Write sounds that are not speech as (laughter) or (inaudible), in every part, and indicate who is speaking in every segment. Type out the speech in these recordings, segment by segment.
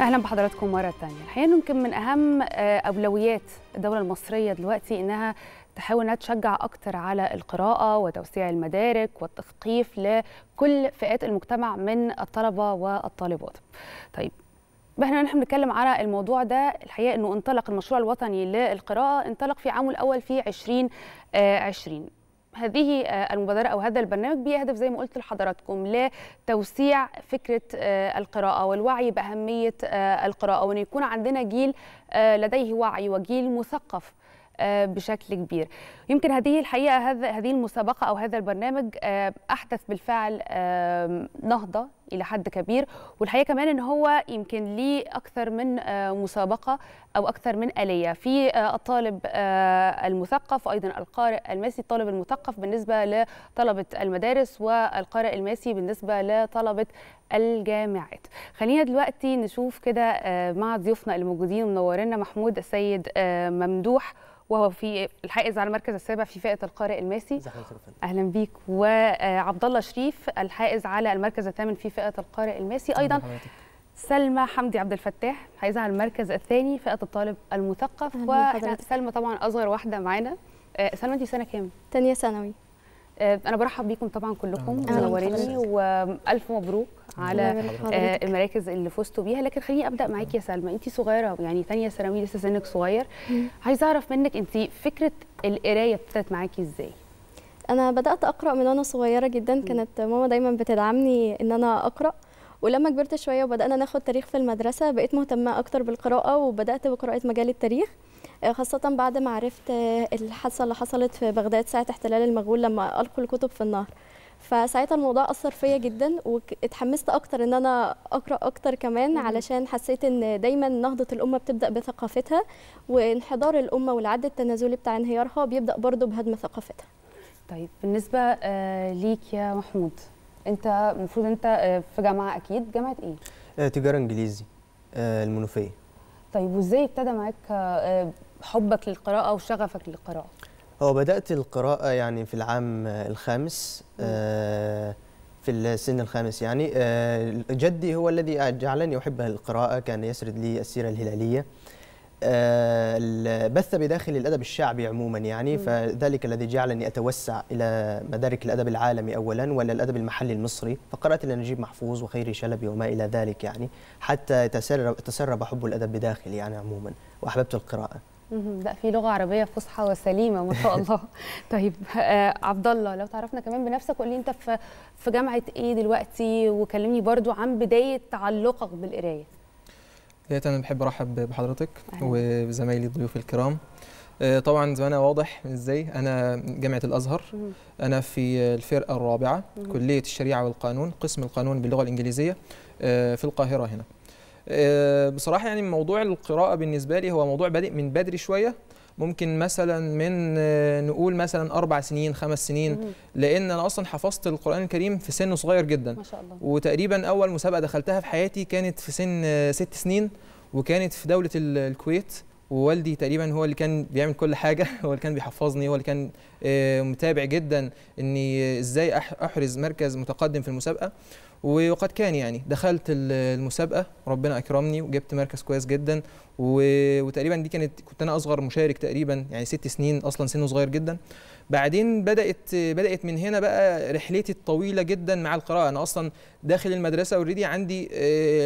Speaker 1: أهلا بحضراتكم مرة ثانية الحقيقة يمكن من أهم أولويات الدولة المصرية دلوقتي إنها تحاول إنها تشجع أكتر على القراءة وتوسيع المدارك والتثقيف لكل فئات المجتمع من الطلبة والطالبات. طيب إحنا نحن بنتكلم على الموضوع ده. الحقيقة إنه انطلق المشروع الوطني للقراءة انطلق في عامه الأول في 2020 هذه المبادرة أو هذا البرنامج بيهدف زي ما قلت لحضراتكم لتوسيع فكرة القراءة والوعي بأهمية القراءة وأن يكون عندنا جيل لديه وعي وجيل مثقف. بشكل كبير. يمكن هذه الحقيقة هذا هذه المسابقة أو هذا البرنامج أحدث بالفعل نهضة إلى حد كبير. والحقيقة كمان إن هو يمكن ليه أكثر من مسابقة أو أكثر من آلية. في الطالب المثقف وأيضا القارئ الماسي. الطالب المثقف بالنسبة لطلبة المدارس والقارئ الماسي بالنسبة لطلبة الجامعات. خلينا دلوقتي نشوف كده مع ضيوفنا اللي موجودين ومنورينا محمود السيد ممدوح وهو في الحائز على المركز السابع في فئة القارئ الماسي. أهلا بيك. وعبد الله شريف الحائز على المركز الثامن في فئة القارئ الماسي. أيضا سلمى حمدي عبد الفتاح حائزة على المركز الثاني فئة الطالب المثقف. وسلمى طبعا أصغر واحدة معانا. سلمى انت سنة كام؟
Speaker 2: ثانية ثانوي.
Speaker 1: أنا برحب بيكم طبعا كلكم منوريني وألف مبروك على المراكز اللي فزتوا بيها. لكن خليني أبدأ معاكي يا سلمى. انت صغيرة يعني ثانية ثانوي لسه سنك صغير. عايزة أعرف منك انت فكرة القراية ابتدت معاكي إزاي؟
Speaker 2: أنا بدأت أقرأ من وأنا صغيرة جدا. كانت ماما دايما بتدعمني إن أنا أقرأ. ولما كبرت شوية وبدأنا ناخد تاريخ في المدرسة بقيت مهتمة أكتر بالقراءة وبدأت بقراءة مجال التاريخ. خاصة بعد ما عرفت الحادثة اللي حصلت في بغداد ساعة احتلال المغول لما ألقوا الكتب في النهر. فساعتها الموضوع أثر فيا جدا واتحمست أكتر إن أنا أقرأ أكتر كمان علشان حسيت إن دايما نهضة الأمة بتبدأ بثقافتها وانحدار الأمة والعد التنازلي بتاع انهيارها بيبدأ برضه بهدم ثقافتها.
Speaker 1: طيب بالنسبة ليك يا محمود أنت المفروض أنت في جامعة أكيد جامعة إيه؟
Speaker 3: تجارة إنجليزي المنوفية.
Speaker 1: طيب وإزاي ابتدى معاك حبك للقراءة وشغفك للقراءة؟
Speaker 3: هو بدأت القراءة يعني في العام الخامس في السن الخامس يعني جدي هو الذي جعلني أحب القراءة كان يسرد لي السيرة الهلالية. بث بداخل الأدب الشعبي عموما يعني فذلك الذي جعلني أتوسع إلى مدارك الأدب العالمي أولا ولا الأدب المحلي المصري. فقرأت لنجيب محفوظ وخيري شلبي وما إلى ذلك يعني حتى تسرب, تسرب حب الأدب بداخلي يعني عموما وأحببت القراءة.
Speaker 1: لا في لغة عربية فصحى وسليمة ما شاء (laughs) الله. طيب آه عبد الله لو تعرفنا كمان بنفسك قول لي أنت في في جامعة إيه دلوقتي؟ وكلمني برضو عن بداية تعلقك بالقراية.
Speaker 4: بداية أنا بحب أرحب بحضرتك وبزمايلي الضيوف الكرام. طبعا زي ما أنا واضح إزاي. أنا جامعة الأزهر. أنا في الفرقة الرابعة كلية الشريعة والقانون قسم القانون باللغة الإنجليزية في القاهرة هنا. بصراحة يعني موضوع القراءة بالنسبة لي هو موضوع بادئ من بدري شوية. ممكن مثلا من نقول مثلا أربع سنين خمس سنين لأن أنا أصلا حفظت القرآن الكريم في سن صغير جدا.
Speaker 1: ما شاء الله.
Speaker 4: وتقريبا أول مسابقة دخلتها في حياتي كانت في سن ست سنين وكانت في دولة الكويت. ووالدي تقريبا هو اللي كان بيعمل كل حاجة (laughs) هو اللي كان بيحفظني هو اللي كان متابع جدا إني إزاي أحرز مركز متقدم في المسابقة. وقد كان يعني دخلت المسابقة ربنا أكرمني وجبت مركز كويس جدا. وتقريبا دي كانت كنت أنا أصغر مشارك تقريبا يعني ست سنين أصلا سنه صغير جدا. بعدين بدأت بدأت من هنا بقى رحلتي الطويلة جدا مع القراءة. أنا أصلا داخل المدرسة اوريدي عندي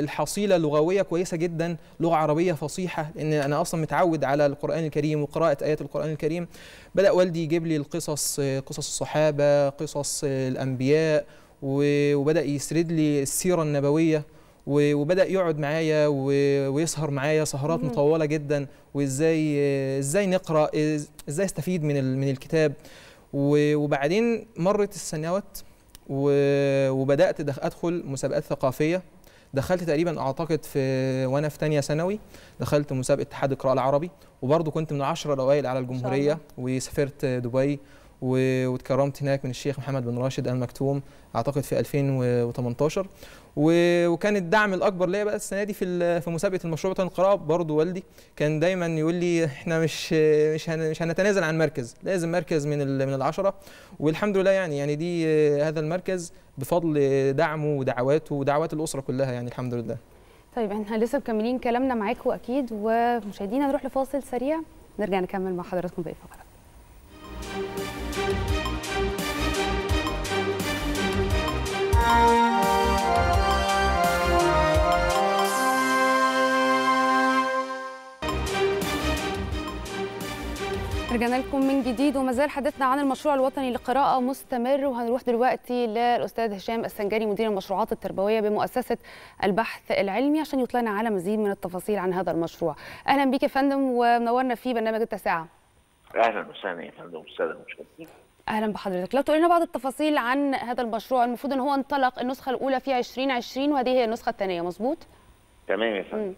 Speaker 4: الحصيلة لغويه كويسة جدا لغة عربية فصيحة لأن أنا أصلا متعود على القرآن الكريم وقراءة آيات القرآن الكريم. بدأ والدي يجيب لي القصص قصص الصحابة قصص الأنبياء وبدأ يسرد لي السيرة النبوية. وبدأ يقعد معايا ويسهر معايا سهرات مطولة جدا وإزاي إزاي نقرأ إزاي أستفيد من من الكتاب. وبعدين مرت السنوات وبدأت أدخل مسابقات ثقافية. دخلت تقريبا أعتقد في وأنا في ثانية ثانوي دخلت مسابقة اتحاد القراءة العربي. وبرضه كنت من العشره الاوائل على الجمهورية وسافرت دبي. واتكرمت هناك من الشيخ محمد بن راشد ال مكتوم أعتقد في 2018 وكان الدعم الأكبر ليا بقى السنة دي في في مسابقة المشروع وطن القراءة برضه والدي كان دايما يقول لي إحنا مش مش مش هنتنازل عن مركز لازم مركز من من العشرة. والحمد لله يعني يعني دي هذا المركز بفضل دعمه ودعواته ودعوات الأسرة كلها يعني الحمد لله.
Speaker 1: طيب إحنا لسه مكملين كلامنا معاكم أكيد ومشاهدينا نروح لفاصل سريع. نرجع نكمل مع حضراتكم باقي فقرات رجعنا لكم من جديد وما زال حديثنا عن المشروع الوطني للقراءة مستمر وهنروح دلوقتي للأستاذ هشام السنجاري مدير المشروعات التربوية بمؤسسة البحث العلمي عشان يطلعنا على مزيد من التفاصيل عن هذا المشروع. أهلا بيك يا فندم ومنورنا في برنامج التاسعة.
Speaker 5: أهلا وسهلا يا فندم الساده المشاهدين
Speaker 1: أهلا بحضرتك. لو تقول لنا بعض التفاصيل عن هذا المشروع. المفروض أن هو انطلق النسخة الأولى في 2020 وهذه هي النسخة الثانية. مظبوط؟
Speaker 5: تمام يا فندم.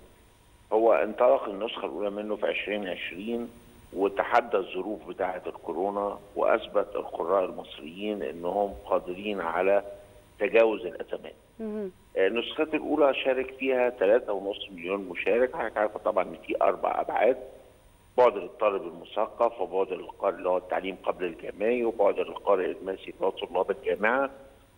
Speaker 5: هو انطلق النسخة الأولى منه في 2020 وتحدى الظروف بتاعة الكورونا وأثبت القراء المصريين إنهم قادرين على تجاوز
Speaker 1: الأزمات.
Speaker 5: آه، نسخته الأولى شارك فيها 3.5 مليون مشارك. حضرتك عارفة طبعا إن في أربع أبعاد. بعد للطالب المثقف وبعد اللي هو التعليم قبل الجامعي وبعد للقارئ الماسي اللي هو طلاب الجامعة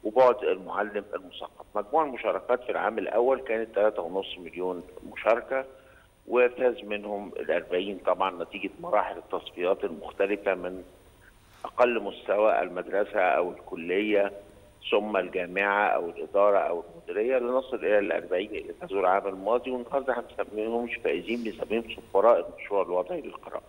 Speaker 5: وبعد المعلم المثقف. مجموع المشاركات في العام الأول كانت 3.5 مليون مشاركة وفاز منهم ال 40 طبعا نتيجة مراحل التصفيات المختلفة من أقل مستوى المدرسة أو الكلية ثم الجامعة أو الإدارة أو المديرية لنصل إلى ال 40 اللي فازوا العام الماضي والنهاردة هنسميهم مش فائزين بنسميهم سفراء المشروع الوطني
Speaker 1: للقراءة.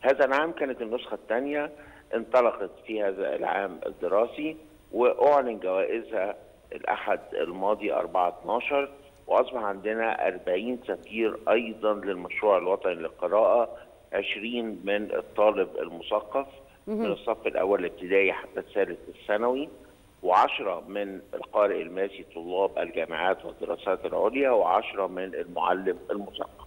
Speaker 5: هذا العام كانت النسخة الثانية انطلقت في هذا العام الدراسي وأعلن جوائزها الأحد الماضي 4 12 وأصبح عندنا 40 سفير أيضا للمشروع الوطني للقراءة 20 من الطالب المثقف من الصف الأول الابتدائي حتى الثالث الثانوي. و10 من القارئ الماسي طلاب الجامعات والدراسات العليا و10 من المعلم المثقف.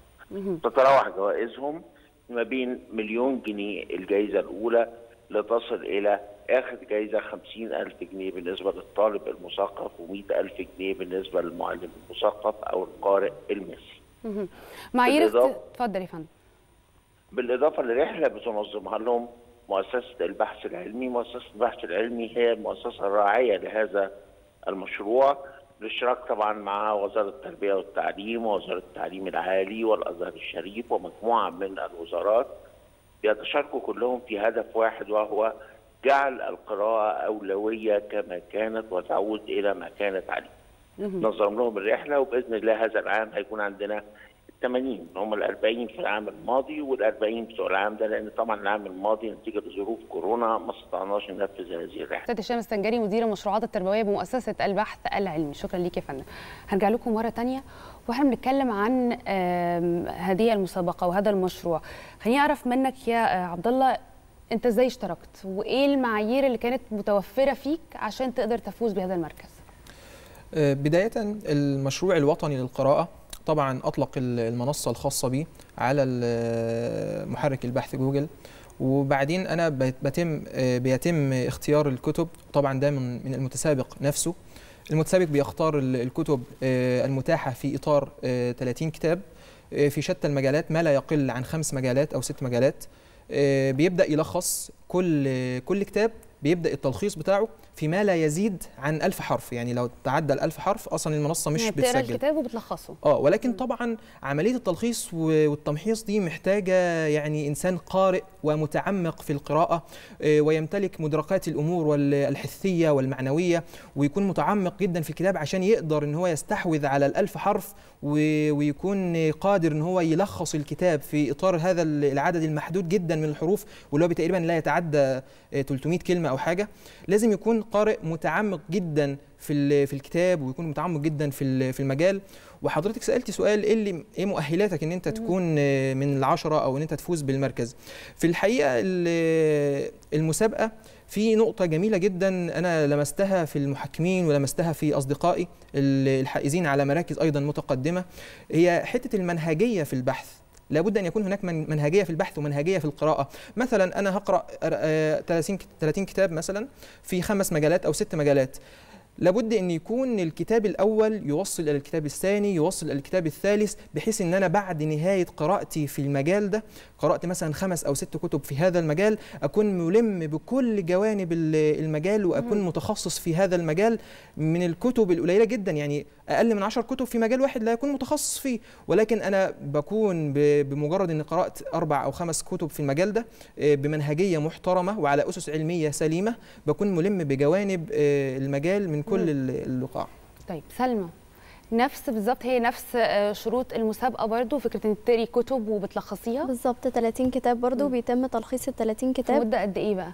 Speaker 5: تتراوح جوائزهم ما بين مليون جنيه الجائزة الأولى لتصل إلى آخر جائزة خمسين ألف جنيه بالنسبة للطالب المثقف ومئة ألف جنيه بالنسبة للمعلم المثقف أو القارئ الماسي.
Speaker 1: معايير اتفضل يا فندم.
Speaker 5: بالإضافة لرحلة بتنظمها لهم مؤسسة البحث العلمي. مؤسسة البحث العلمي هي المؤسسة الراعية لهذا المشروع بالاشتراك طبعا مع وزارة التربية والتعليم ووزارة التعليم العالي والأزهر الشريف ومجموعة من الوزارات. بيتشاركوا كلهم في هدف واحد وهو جعل القراءة أولوية كما كانت وتعود إلى ما كانت عليه. نظم لهم الرحلة وبإذن الله هذا العام هيكون عندنا 80 هم ال 40 في العام الماضي وال 40 بتوع العام ده لأن طبعا العام الماضي نتيجة لظروف كورونا ما استطعناش ننفذ هذه الرحلة.
Speaker 1: أستاذ هشام السنجاري مدير المشروعات التربوية بمؤسسة البحث العلمي. شكرا ليك يا فندم. هرجع لكم مرة تانية. وإحنا بنتكلم عن هذه المسابقة وهذا المشروع. خليني أعرف منك يا آه، عبد الله أنت إزاي اشتركت؟ وإيه المعايير اللي كانت متوفرة فيك عشان تقدر تفوز بهذا المركز؟
Speaker 4: آه، بداية المشروع الوطني للقراءة طبعا أطلق ال- المنصة الخاصة بي على محرك البحث جوجل. وبعدين بت- بتم آه، بيتم اختيار الكتب طبعا ده من المتسابق نفسه. المتسابق بيختار ال- الكتب آه، المتاحة في إطار آه، 30 كتاب آه، في شتى المجالات ما لا يقل عن خمس مجالات أو ست مجالات. بيبدأ يلخص كل كل كتاب بيبدأ التلخيص بتاعه في ما لا يزيد عن ألف حرف. يعني لو تعدى الألف حرف أصلا المنصة مش
Speaker 1: يعني
Speaker 4: بتسجل.
Speaker 1: الكتاب وبتلخصه.
Speaker 4: آه ولكن طبعا عملية التلخيص والتمحيص دي محتاجة يعني إنسان قارئ ومتعمق في القراءة آه، ويمتلك مدركات الأمور والحثية والمعنوية ويكون متعمق جدا في الكتاب عشان يقدر إن هو يستحوذ على الألف حرف و- ويكون قادر إن هو يلخص الكتاب في إطار هذا العدد المحدود جدا من الحروف واللي هو تقريبا لا يتعدى آه، 300 كلمة أو حاجة. لازم يكون قارئ متعمق جدا في في الكتاب ويكون متعمق جدا في في المجال. وحضرتك سالتي سؤال إيه اللي إيه مؤهلاتك إن أنت تكون من العشرة أو إن أنت تفوز بالمركز؟ في الحقيقة ال- المسابقة في نقطة جميلة جدا أنا لمستها في المحكمين ولمستها في أصدقائي ال- الحائزين على مراكز أيضا متقدمة. هي حتة المنهجية في البحث. لابد أن يكون هناك من- منهجية في البحث ومنهجية في القراءة. مثلا أنا هقرأ آه، 30 ك- 30 كتاب مثلا في خمس مجالات أو ست مجالات. لابد أن يكون الكتاب الأول يوصل إلى الكتاب الثاني يوصل إلى الكتاب الثالث بحيث إن أنا بعد نهاية قراءتي في المجال ده قرأت مثلا خمس أو ست كتب في هذا المجال أكون ملم بكل جوانب ال- المجال وأكون متخصص في هذا المجال من الكتب القليلة جدا. يعني أقل من عشر كتب في مجال واحد لا يكون متخصص فيه. ولكن أنا بكون بمجرد إني قرأت أربع أو خمس كتب في المجال ده آه، بمنهجية محترمة وعلى أسس علمية سليمة بكون ملم بجوانب آه، المجال من كل ال- اللقاع
Speaker 1: طيب سلمى. نفس بالظبط هي نفس آه، شروط المسابقة برضو فكرة إنك تقري كتب وبتلخصيها.
Speaker 2: بالظبط 30 كتاب برضو. بيتم تلخيص ال 30
Speaker 1: في
Speaker 2: كتاب.
Speaker 1: مدة قد إيه بقى؟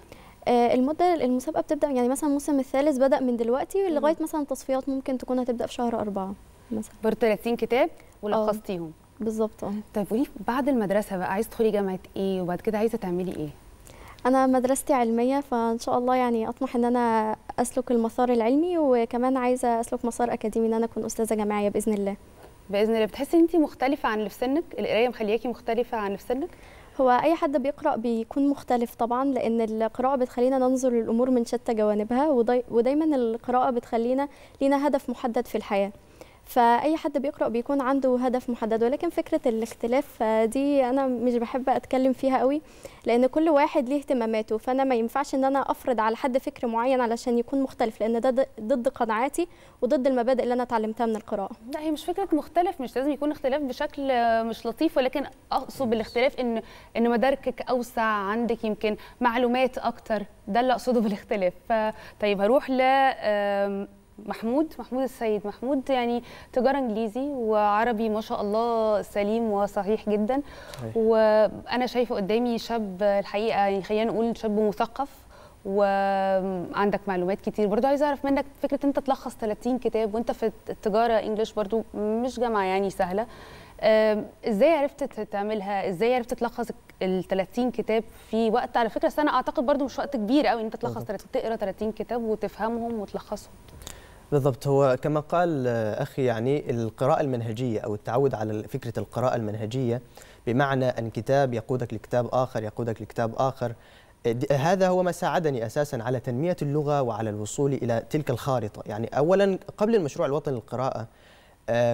Speaker 2: آه، المدة المسابقة بتبدأ يعني مثلا الموسم الثالث بدأ من دلوقتي لغاية مثلا التصفيات ممكن تكون هتبدأ في شهر أربعة مثلا.
Speaker 1: برضو 30 كتاب ولخصتيهم.
Speaker 2: بالظبط. آه.
Speaker 1: طيب قولي بعد المدرسة بقى عايزه تدخلي جامعة إيه؟ وبعد كده عايزة تعملي إيه؟
Speaker 2: أنا مدرستي علمية فإن شاء الله يعني أطمح إن أنا أسلك المسار العلمي وكمان عايزة أسلك مسار أكاديمي إن أنا أكون أستاذة جامعية بإذن الله.
Speaker 1: بإذن الله. بتحسي ان انت مختلفة عن اللي في سنك؟ القراية مخلياكي مختلفة عن اللي في سنك؟
Speaker 2: هو أي حد بيقرأ بيكون مختلف طبعا لأن القراءة بتخلينا ننظر للأمور من شتى جوانبها وداي ودايما القراءة بتخلينا لينا هدف محدد في الحياة. فأي حد بيقرأ بيكون عنده هدف محدد ولكن فكرة الاختلاف آه، دي أنا مش بحب أتكلم فيها قوي لأن كل واحد ليه اهتماماته. فأنا ما ينفعش إن أنا أفرض على حد فكر معين علشان يكون مختلف لأن ده ضد- قناعاتي وضد المبادئ اللي أنا اتعلمتها من القراءة.
Speaker 1: لا هي مش فكرة مختلف مش لازم يكون اختلاف بشكل آه، مش لطيف ولكن أقصد بالاختلاف إن إن مداركك أوسع عندك يمكن معلومات أكتر ده اللي أقصده بالاختلاف. فطيب هروح ل محمود محمود السيد محمود يعني تجارة إنجليزي وعربي ما شاء الله سليم وصحيح جدا.
Speaker 3: صحيح.
Speaker 1: وأنا شايفة قدامي شاب الحقيقة يعني خلينا نقول شاب مثقف. وعندك معلومات كتير. برضو عايزة أعرف منك فكرة أنت تلخص 30 كتاب وأنت في التجارة انجلش برضو مش جامعة يعني سهلة. آم، إزاي عرفت تعملها؟ إزاي عرفت تلخص ال 30 كتاب في وقت؟ على فكرة سنه أعتقد برضو مش وقت كبير قوي إن أنت تلخص 30 تقرأ 30 كتاب وتفهمهم وتلخصهم.
Speaker 3: بالضبط. هو كما قال آه، أخي يعني القراءة المنهجية أو التعود على فكرة القراءة المنهجية بمعنى أن كتاب يقودك لكتاب آخر يقودك لكتاب آخر آه، هذا هو ما ساعدني أساسا على تنمية اللغة وعلى الوصول إلى تلك الخارطة. يعني أولا قبل المشروع الوطني للقراءة آه،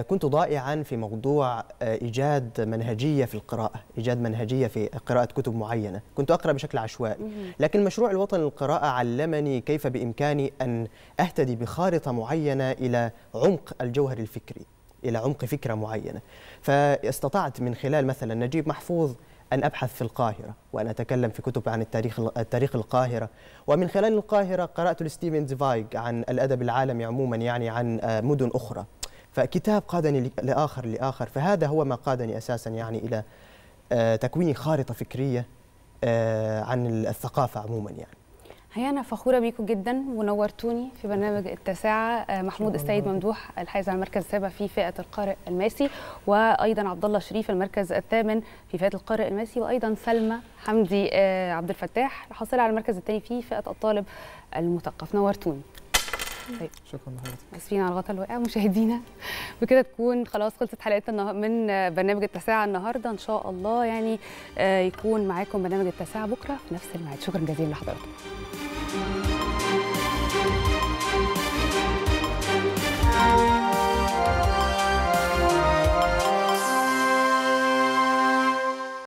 Speaker 3: كنت ضائعا في موضوع آه، إيجاد منهجية في القراءة، إيجاد منهجية في قراءة كتب معينة، كنت أقرأ بشكل عشوائي، لكن المشروع الوطني للقراءة علمني كيف بإمكاني أن أهتدي بخارطة معينة إلى عمق الجوهر الفكري، إلى عمق فكرة معينة، فاستطعت من خلال مثلا نجيب محفوظ أن أبحث في القاهرة وأن أتكلم في كتب عن التاريخ التاريخ القاهرة. ومن خلال القاهرة قرأت لستيفن زفايغ عن الأدب العالمي عموما يعني عن آه، مدن أخرى. فكتاب قادني ل- لآخر لآخر. فهذا هو ما قادني أساسا يعني إلى آه، تكوين خارطة فكرية آه، عن الثقافة عموما يعني.
Speaker 1: هي أنا فخورة بيكم جدا ونورتوني في برنامج التاسعة آه، محمود السيد ممدوح الحائز على المركز السابع في فئة القارئ الماسي وأيضا عبد الله شريف المركز الثامن في فئة القارئ الماسي وأيضا سلمى حمدي عبد الفتاح حاصلة على المركز الثاني في فئة الطالب المثقف. نورتوني.
Speaker 4: شكرا لحضرتك.
Speaker 1: اسفين على الغطاء الواقع مشاهدينا. (laughs) بكده تكون خلاص خلصت حلقتنا من برنامج التاسعة النهارده. إن شاء الله يعني آه، يكون معاكم برنامج التاسعة بكرة في نفس الميعاد. شكرا جزيلا لحضراتكم.